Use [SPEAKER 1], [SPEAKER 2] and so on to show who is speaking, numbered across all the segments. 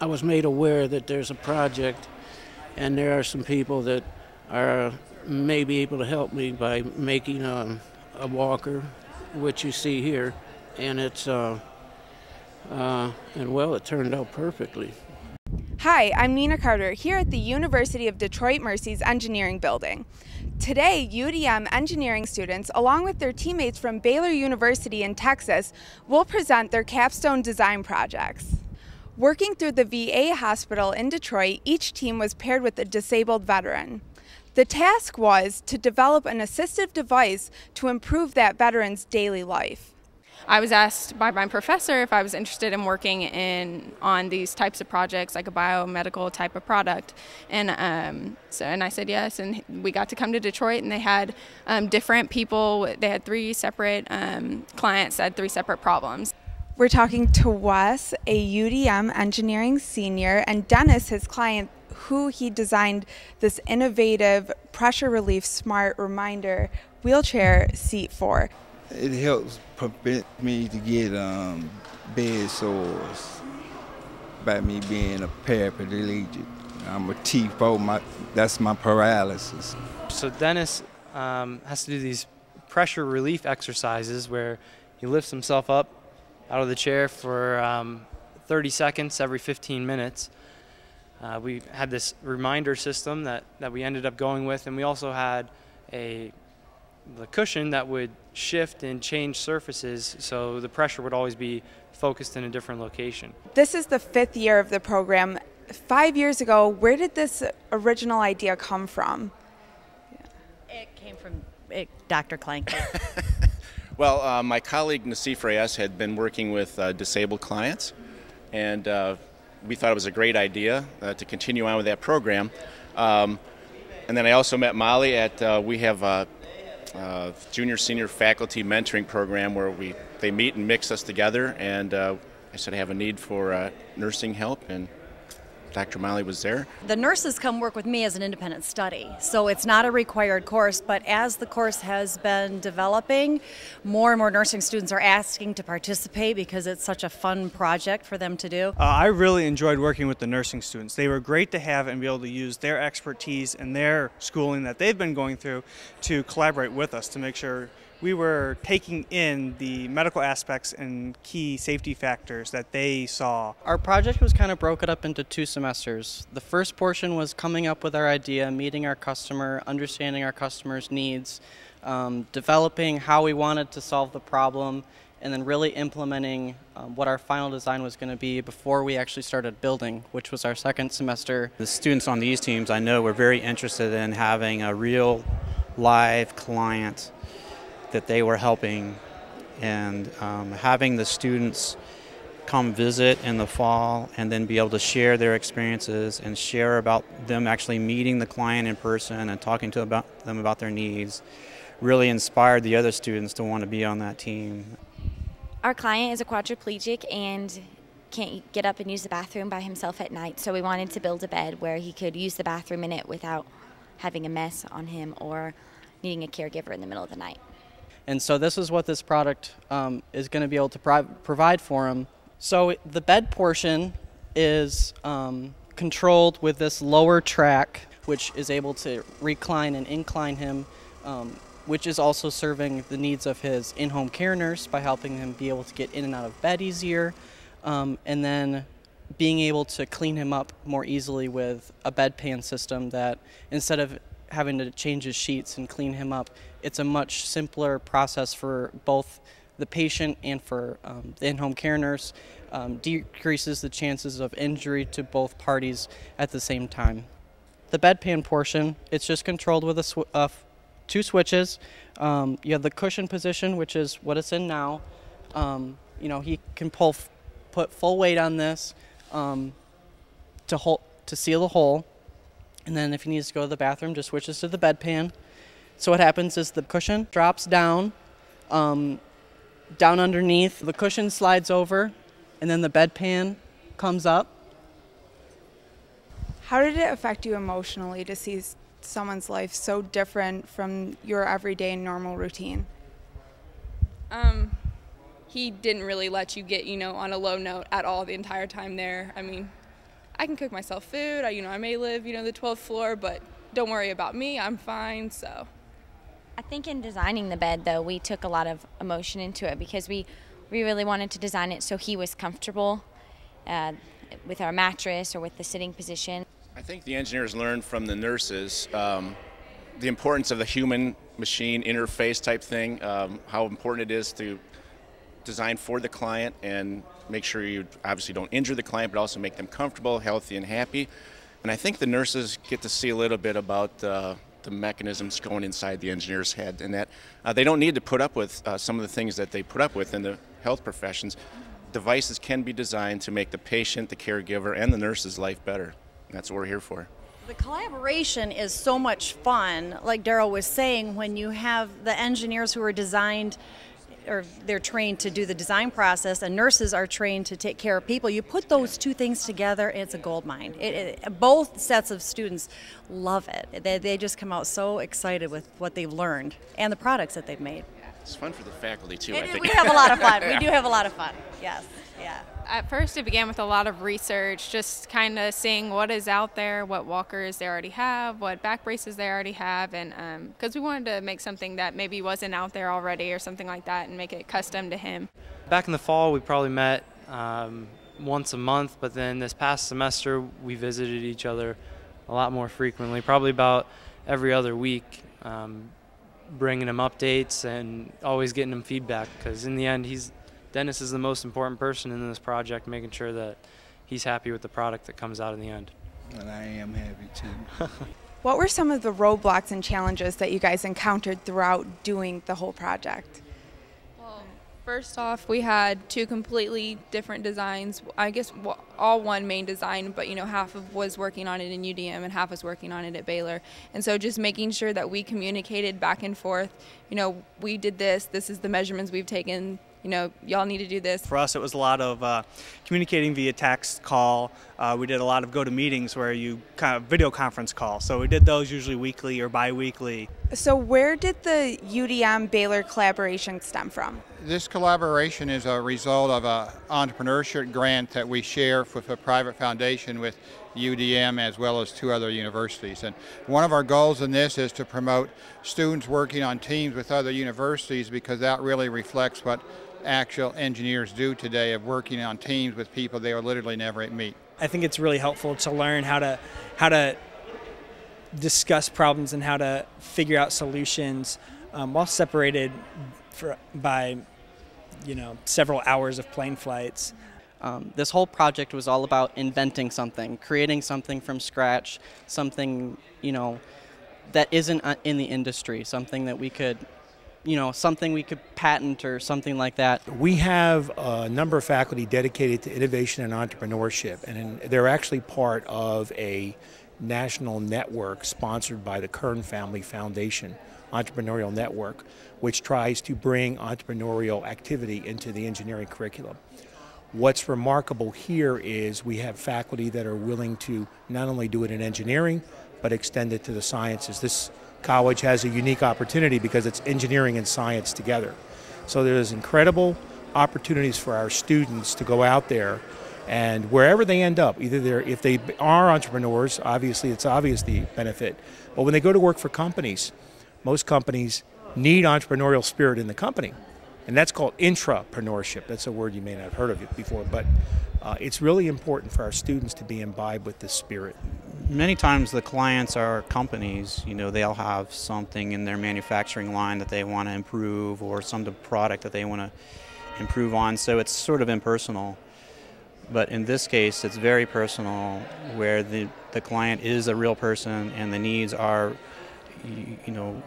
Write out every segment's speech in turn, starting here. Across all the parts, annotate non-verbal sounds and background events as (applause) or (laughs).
[SPEAKER 1] I was made aware that there's a project, and there are some people that are maybe able to help me by making a, a walker, which you see here, and it's uh, uh, and well, it turned out perfectly.
[SPEAKER 2] Hi, I'm Nina Carter here at the University of Detroit Mercy's Engineering Building. Today, UDM engineering students, along with their teammates from Baylor University in Texas, will present their capstone design projects. Working through the VA hospital in Detroit, each team was paired with a disabled veteran. The task was to develop an assistive device to improve that veteran's daily life.
[SPEAKER 3] I was asked by my professor if I was interested in working in on these types of projects, like a biomedical type of product, and um, so and I said yes, and we got to come to Detroit, and they had um, different people. They had three separate um, clients that had three separate problems.
[SPEAKER 2] We're talking to Wes, a UDM engineering senior, and Dennis, his client, who he designed this innovative pressure relief smart reminder wheelchair seat for.
[SPEAKER 4] It helps prevent me to get um, bed sores by me being a paraplegic. I'm a T4, my, that's my paralysis.
[SPEAKER 5] So Dennis um, has to do these pressure relief exercises where he lifts himself up out of the chair for um, 30 seconds every 15 minutes. Uh, we had this reminder system that, that we ended up going with, and we also had a the cushion that would shift and change surfaces so the pressure would always be focused in a different location.
[SPEAKER 2] This is the fifth year of the program. Five years ago, where did this original idea come from?
[SPEAKER 6] It came from it, Dr. Klein. (laughs)
[SPEAKER 7] well, uh, my colleague Nassif Reyes had been working with uh, disabled clients, and uh, we thought it was a great idea uh, to continue on with that program. Um, and then I also met Molly at, uh, we have a uh, junior senior faculty mentoring program where we they meet and mix us together. And I said I have a need for nursing help, and Dr. Molly was there.
[SPEAKER 6] The nurses come work with me as an independent study, so it's not a required course, but as the course has been developing, more and more nursing students are asking to participate because it's such a fun project for them to do.
[SPEAKER 8] Uh, I really enjoyed working with the nursing students. They were great to have and be able to use their expertise and their schooling that they've been going through to collaborate with us to make sure we were taking in the medical aspects and key safety factors that they saw.
[SPEAKER 9] Our project was kind of broken up into two semesters. The first portion was coming up with our idea, meeting our customer, understanding our customer's needs, um, developing how we wanted to solve the problem, and then really implementing um, what our final design was going to be before we actually started building, which was our second semester.
[SPEAKER 10] The students on these teams I know were very interested in having a real live client that they were helping and um, having the students come visit in the fall and then be able to share their experiences and share about them actually meeting the client in person and talking to about them about their needs really inspired the other students to want to be on that team.
[SPEAKER 11] Our client is a quadriplegic and can't get up and use the bathroom by himself at night, so we wanted to build a bed where he could use the bathroom in it without having a mess on him or needing a caregiver in the middle of the night.
[SPEAKER 9] And so this is what this product um, is going to be able to pro provide for him. So the bed portion is um, controlled with this lower track, which is able to recline and incline him, um, which is also serving the needs of his in-home care nurse by helping him be able to get in and out of bed easier, um, and then being able to clean him up more easily with a bedpan system that instead of having to change his sheets and clean him up. It's a much simpler process for both the patient and for um, the in-home care nurse. Um, decreases the chances of injury to both parties at the same time. The bedpan portion, it's just controlled with a sw uh, two switches. Um, you have the cushion position, which is what it's in now. Um, you know, he can pull, put full weight on this um, to hold, to seal the hole and then if he needs to go to the bathroom, just switches to the bedpan. So what happens is the cushion drops down, um, down underneath. The cushion slides over, and then the bedpan comes up.
[SPEAKER 2] How did it affect you emotionally to see someone's life so different from your everyday normal routine?
[SPEAKER 3] Um, he didn't really let you get, you know, on a low note at all the entire time there. I mean,
[SPEAKER 12] I can cook myself food. I, you know, I may live, you know, the 12th floor, but don't worry about me. I'm fine. So.
[SPEAKER 11] I think in designing the bed, though, we took a lot of emotion into it because we, we really wanted to design it so he was comfortable uh, with our mattress or with the sitting position.
[SPEAKER 7] I think the engineers learned from the nurses um, the importance of the human machine interface type thing, um, how important it is to design for the client and make sure you obviously don't injure the client, but also make them comfortable, healthy, and happy. And I think the nurses get to see a little bit about uh, the mechanisms going inside the engineer's head, and that uh, they don't need to put up with uh, some of the things that they put up with in the health professions. Devices can be designed to make the patient, the caregiver, and the nurse's life better. That's what we're here for.
[SPEAKER 6] The collaboration is so much fun, like Daryl was saying, when you have the engineers who are designed or they're trained to do the design process and nurses are trained to take care of people you put those two things together it's a gold mine. It, it, both sets of students love it. They, they just come out so excited with what they've learned and the products that they've made.
[SPEAKER 7] It's fun for the faculty too
[SPEAKER 6] it,
[SPEAKER 7] i think.
[SPEAKER 6] We have a lot of fun. We (laughs) do have a lot of fun. Yes yeah
[SPEAKER 3] at first it began with a lot of research, just kind of seeing what is out there, what walkers they already have, what back braces they already have, and because um, we wanted to make something that maybe wasn't out there already or something like that and make it custom to him.
[SPEAKER 5] Back in the fall, we probably met um, once a month, but then this past semester we visited each other a lot more frequently, probably about every other week. Um, bringing him updates and always getting him feedback because in the end he's Dennis is the most important person in this project, making sure that he's happy with the product that comes out in the end.
[SPEAKER 4] And I am happy too. (laughs)
[SPEAKER 2] what were some of the roadblocks and challenges that you guys encountered throughout doing the whole project?
[SPEAKER 12] Well, first off, we had two completely different designs. I guess all one main design, but you know, half of was working on it in UDM and half was working on it at Baylor. And so just making sure that we communicated back and forth, you know, we did this, this is the measurements we've taken, you know, y'all need to do this.
[SPEAKER 8] For us, it was a lot of uh, communicating via text, call. Uh, we did a lot of go to meetings where you kind of video conference call. So we did those usually weekly or bi weekly.
[SPEAKER 2] So, where did the UDM Baylor collaboration stem from?
[SPEAKER 13] This collaboration is a result of an entrepreneurship grant that we share with a private foundation with UDM as well as two other universities. And one of our goals in this is to promote students working on teams with other universities because that really reflects what actual engineers do today of working on teams with people they will literally never meet.
[SPEAKER 14] I think it's really helpful to learn how to how to discuss problems and how to figure out solutions um, while separated for, by you know several hours of plane flights.
[SPEAKER 9] Um, this whole project was all about inventing something, creating something from scratch, something you know that isn't uh, in the industry, something that we could you know, something we could patent or something like that?
[SPEAKER 15] We have a number of faculty dedicated to innovation and entrepreneurship, and they're actually part of a national network sponsored by the Kern Family Foundation Entrepreneurial Network, which tries to bring entrepreneurial activity into the engineering curriculum. What's remarkable here is we have faculty that are willing to not only do it in engineering, but extend it to the sciences. This college has a unique opportunity because it's engineering and science together. So there's incredible opportunities for our students to go out there and wherever they end up, either they're if they are entrepreneurs, obviously it's obvious the benefit. But when they go to work for companies, most companies need entrepreneurial spirit in the company. And that's called intrapreneurship. That's a word you may not have heard of before, but uh, it's really important for our students to be imbibed with this spirit
[SPEAKER 10] many times the clients are companies, you know, they'll have something in their manufacturing line that they want to improve or some product that they want to improve on. So it's sort of impersonal. But in this case, it's very personal where the, the client is a real person and the needs are, you know,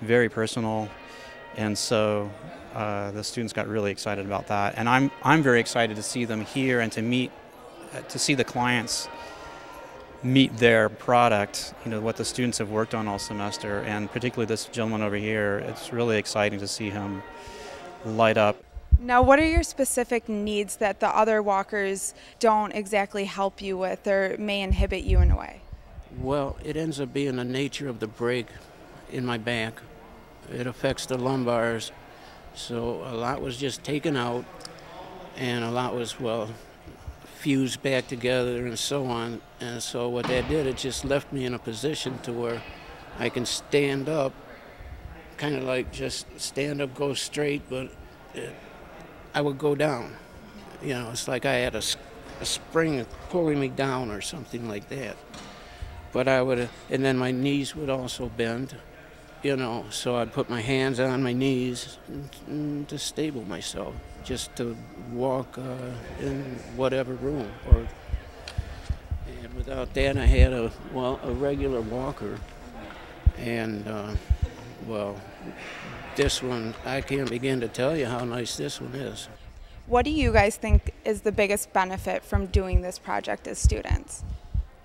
[SPEAKER 10] very personal. And so uh, the students got really excited about that. And I'm, I'm very excited to see them here and to meet, uh, to see the clients meet their product, you know, what the students have worked on all semester, and particularly this gentleman over here, it's really exciting to see him light up.
[SPEAKER 2] Now, what are your specific needs that the other walkers don't exactly help you with or may inhibit you in a way?
[SPEAKER 1] Well, it ends up being the nature of the break in my back. It affects the lumbars. So a lot was just taken out, and a lot was, well, fuse back together and so on. And so what that did, it just left me in a position to where I can stand up, kind of like just stand up, go straight, but it, I would go down. You know, it's like I had a, a spring pulling me down or something like that. But I would, and then my knees would also bend, you know, so I'd put my hands on my knees to stable myself, just to walk uh, in whatever room. Or, and without that, I had a, well, a regular walker. And, uh, well, this one, I can't begin to tell you how nice this one is.
[SPEAKER 2] What do you guys think is the biggest benefit from doing this project as students?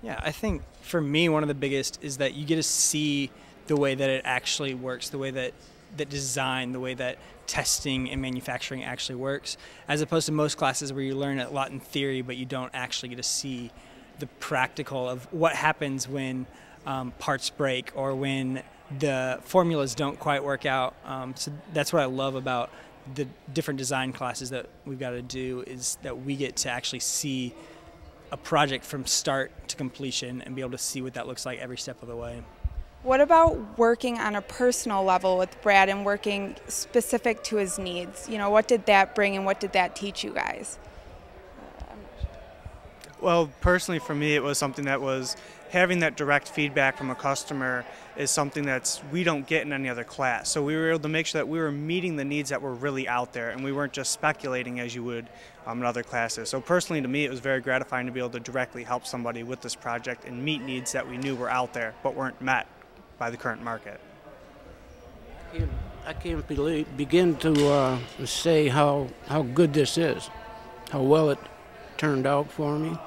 [SPEAKER 14] Yeah, I think for me, one of the biggest is that you get to see the way that it actually works, the way that that design, the way that testing and manufacturing actually works, as opposed to most classes where you learn a lot in theory, but you don't actually get to see the practical of what happens when um, parts break or when the formulas don't quite work out. Um, so that's what I love about the different design classes that we've got to do is that we get to actually see a project from start to completion and be able to see what that looks like every step of the way.
[SPEAKER 2] What about working on a personal level with Brad and working specific to his needs? You know, what did that bring and what did that teach you guys?
[SPEAKER 8] Well, personally for me, it was something that was having that direct feedback from a customer is something that's we don't get in any other class. So we were able to make sure that we were meeting the needs that were really out there, and we weren't just speculating as you would um, in other classes. So personally, to me, it was very gratifying to be able to directly help somebody with this project and meet needs that we knew were out there but weren't met by the current market.
[SPEAKER 1] I can't believe, begin to uh, say how how good this is, how well it turned out for me.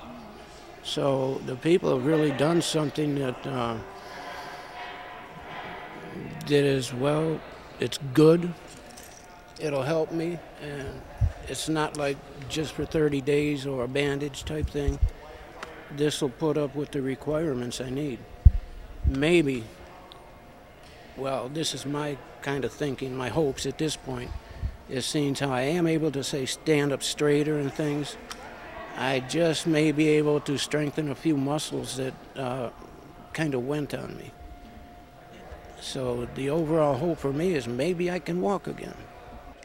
[SPEAKER 1] So the people have really done something that uh, is well. It's good. It'll help me, and it's not like just for 30 days or a bandage type thing. This will put up with the requirements I need. Maybe. Well, this is my kind of thinking. My hopes at this point is seeing how I am able to say stand up straighter and things I just may be able to strengthen a few muscles that uh, kind of went on me. So the overall hope for me is maybe I can walk again.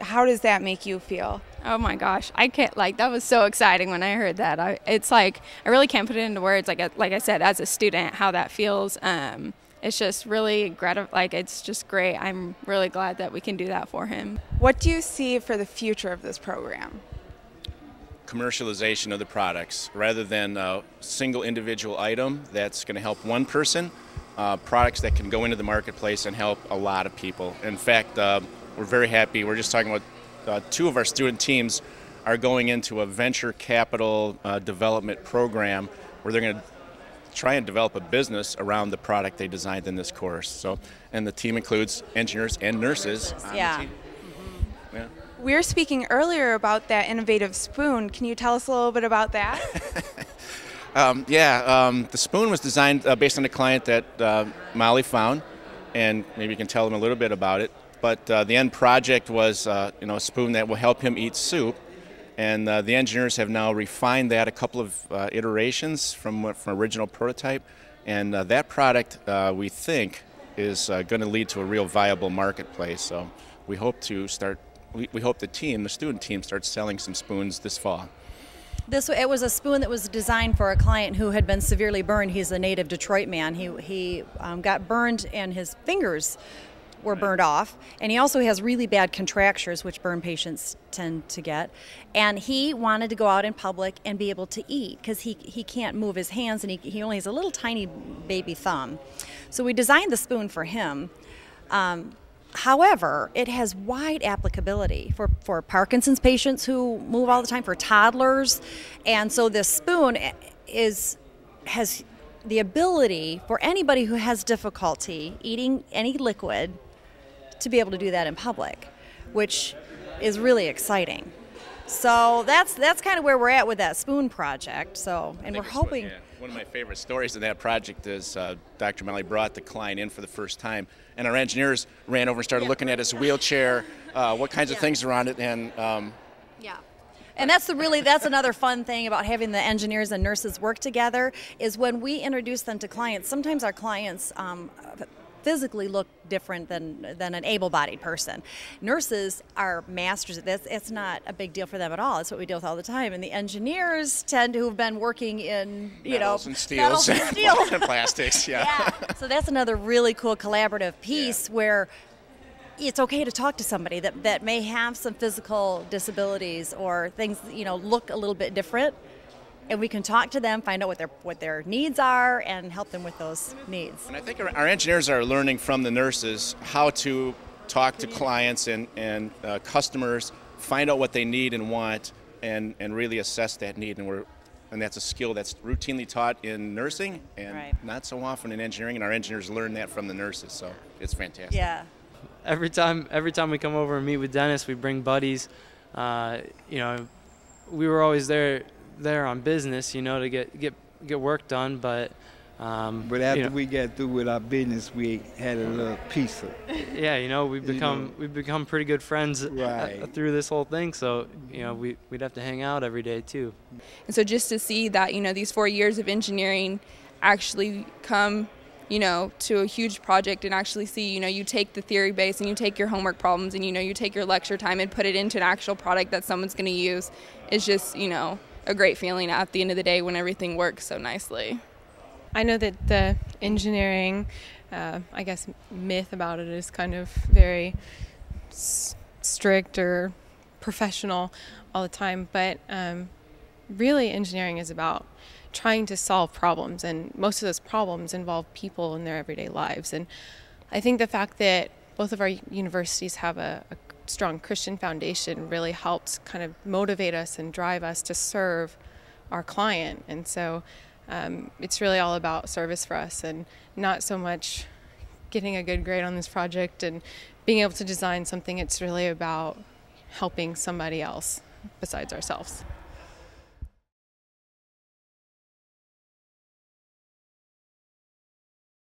[SPEAKER 2] How does that make you feel?
[SPEAKER 3] Oh my gosh, I can't like that was so exciting when I heard that. I, it's like I really can't put it into words. Like like I said, as a student, how that feels. Um, it's just really gratif- like it's just great. I'm really glad that we can do that for him.
[SPEAKER 2] What do you see for the future of this program?
[SPEAKER 7] commercialization of the products rather than a single individual item that's going to help one person. Uh, products that can go into the marketplace and help a lot of people. In fact, uh, we're very happy. We're just talking about uh, two of our student teams are going into a venture capital uh, development program where they're going to try and develop a business around the product they designed in this course. So, and the team includes engineers and nurses.
[SPEAKER 2] Yeah. We were speaking earlier about that innovative spoon. Can you tell us a little bit about that? (laughs)
[SPEAKER 7] um, yeah, um, the spoon was designed uh, based on a client that uh, Molly found, and maybe you can tell them a little bit about it. But uh, the end project was, uh, you know, a spoon that will help him eat soup, and uh, the engineers have now refined that a couple of uh, iterations from from original prototype, and that product we think is going to lead to a real viable marketplace. So we hope to start we, we hope the team, the student team, starts selling some spoons this fall.
[SPEAKER 6] This it was a spoon that was designed for a client who had been severely burned. He's a native Detroit man. He he um, got burned and his fingers were burned off, and he also has really bad contractures, which burn patients tend to get. And he wanted to go out in public and be able to eat because he he can't move his hands and he he only has a little tiny baby thumb. So we designed the spoon for him. Um, However, it has wide applicability for, for Parkinson's patients who move all the time, for toddlers. And so this spoon is has the ability for anybody who has difficulty eating any liquid to be able to do that in public, which is really exciting. So that's that's kind of where we're at with that spoon project. So, and we're hoping.
[SPEAKER 7] What, yeah. One of my favorite stories in that project is uh, Dr. Melly brought the client in for the first time, and our engineers ran over and started looking at his wheelchair, uh, what kinds yeah. of things are on it, and um,
[SPEAKER 6] yeah. And that's the really that's another fun thing about having the engineers and nurses work together is when we introduce them to clients. Sometimes our clients um, physically look different than than an able-bodied person. Nurses are masters at this. It's not a big deal for them at all. It's what we deal with all the time. And the engineers tend to have been working in you
[SPEAKER 7] metals
[SPEAKER 6] know
[SPEAKER 7] and steels,
[SPEAKER 6] metals and (laughs) steel.
[SPEAKER 7] and plastics. Yeah.
[SPEAKER 6] yeah. So that's another really cool collaborative piece yeah. where it's okay to talk to somebody that, that may have some physical disabilities or things you know look a little bit different and we can talk to them, find out what their what their needs are, and help them with those needs.
[SPEAKER 7] And I think our, our engineers are learning from the nurses how to talk to clients and and uh, customers, find out what they need and want, and and really assess that need. And we're and that's a skill that's routinely taught in nursing and
[SPEAKER 6] right.
[SPEAKER 7] not so often in engineering. And our engineers learn that from the nurses, so it's fantastic.
[SPEAKER 6] Yeah.
[SPEAKER 5] Every time, every time we come over and meet with Dennis, we bring buddies. Uh, you know, we were always there there on business, you know, to get get get work done. But um,
[SPEAKER 4] but after
[SPEAKER 5] you know,
[SPEAKER 4] we got through with our business, we had a little piece of. (laughs)
[SPEAKER 5] Yeah, you know, we've become
[SPEAKER 4] you know,
[SPEAKER 5] we've become pretty good friends
[SPEAKER 4] right.
[SPEAKER 5] through this whole thing. So you know, we we'd have to hang out every day too.
[SPEAKER 12] And so just to see that you know these four years of engineering actually come you know, to a huge project and actually see, you know, you take the theory base and you take your homework problems and, you know, you take your lecture time and put it into an actual product that someone's going to use is just, you know, a great feeling at the end of the day when everything works so nicely.
[SPEAKER 3] I know that the engineering, uh, I guess, myth about it is kind of very s- strict or professional all the time, but um, really, engineering is about trying to solve problems, and most of those problems involve people in their everyday lives. And I think the fact that both of our universities have a, a strong Christian foundation really helps kind of motivate us and drive us to serve our client. And so um, it's really all about service for us and not so much getting a good grade on this project and being able to design something. It's really about helping somebody else besides ourselves.